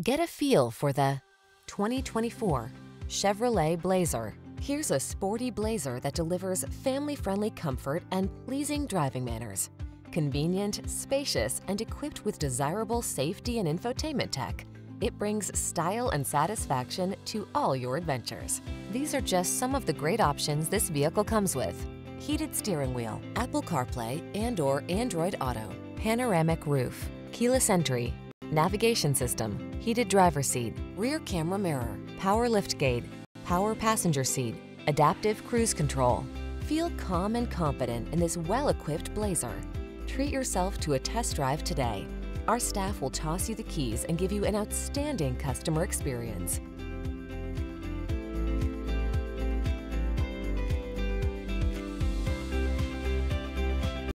Get a feel for the 2024 Chevrolet Blazer. Here's a sporty Blazer that delivers family-friendly comfort and pleasing driving manners. Convenient, spacious, and equipped with desirable safety and infotainment tech, it brings style and satisfaction to all your adventures. These are just some of the great options this vehicle comes with. Heated steering wheel, Apple CarPlay and or Android Auto, panoramic roof, keyless entry, navigation system, heated driver seat, rear camera mirror, power liftgate, power passenger seat, adaptive cruise control. Feel calm and confident in this well-equipped Blazer. Treat yourself to a test drive today. Our staff will toss you the keys and give you an outstanding customer experience.